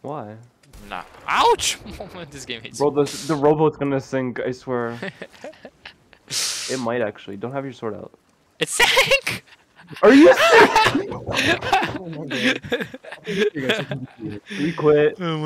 Why? Nah. Ouch! this game hates Bro, the the rowboat's gonna sink. I swear. it might actually. Don't have your sword out. It sank! Are you? Oh we quit. Oh